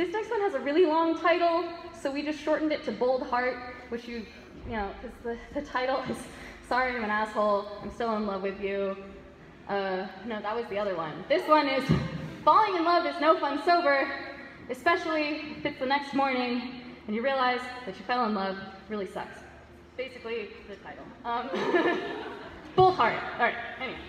This next one has a really long title, so we just shortened it to Bold Heart, which you, you know, because the, the title is Sorry I'm an Asshole, I'm Still in Love with You. Uh, no, that was the other one. This one is Falling in Love is No Fun Sober, especially if it's the next morning and you realize that you fell in love really sucks. Basically, the title. Um, Bold Heart. All right, anyway.